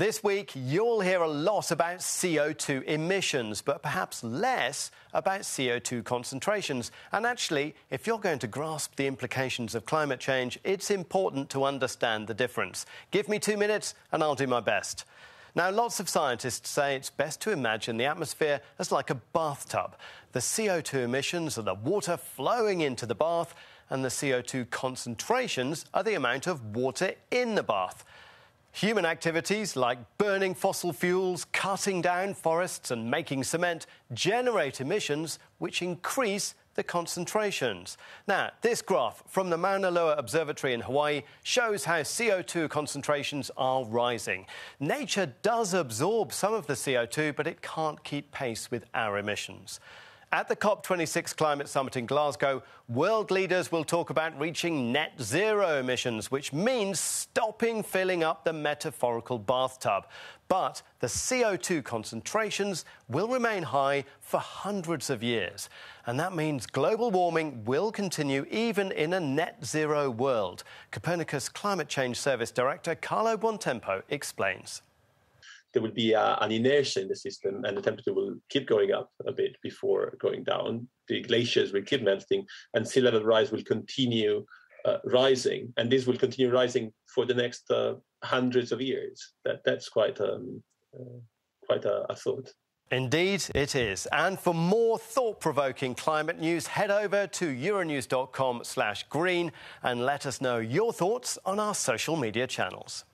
This week, you'll hear a lot about CO2 emissions, but perhaps less about CO2 concentrations. And actually, if you're going to grasp the implications of climate change, it's important to understand the difference. Give me two minutes and I'll do my best. Now, lots of scientists say it's best to imagine the atmosphere as like a bathtub. The CO2 emissions are the water flowing into the bath, and the CO2 concentrations are the amount of water in the bath. Human activities like burning fossil fuels, cutting down forests, and making cement generate emissions which increase the concentrations. Now, this graph from the Mauna Loa Observatory in Hawaii shows how CO2 concentrations are rising. Nature does absorb some of the CO2, but it can't keep pace with our emissions. At the COP26 climate summit in Glasgow, world leaders will talk about reaching net zero emissions, which means stopping filling up the metaphorical bathtub. But the CO2 concentrations will remain high for hundreds of years. And that means global warming will continue even in a net zero world. Copernicus Climate Change Service Director Carlo Buontempo explains there will be uh, an inertia in the system and the temperature will keep going up a bit before going down. The glaciers will keep melting and sea level rise will continue uh, rising. And this will continue rising for the next uh, hundreds of years. That, that's quite, um, uh, quite a, a thought. Indeed, it is. And for more thought-provoking climate news, head over to euronews.com slash green and let us know your thoughts on our social media channels.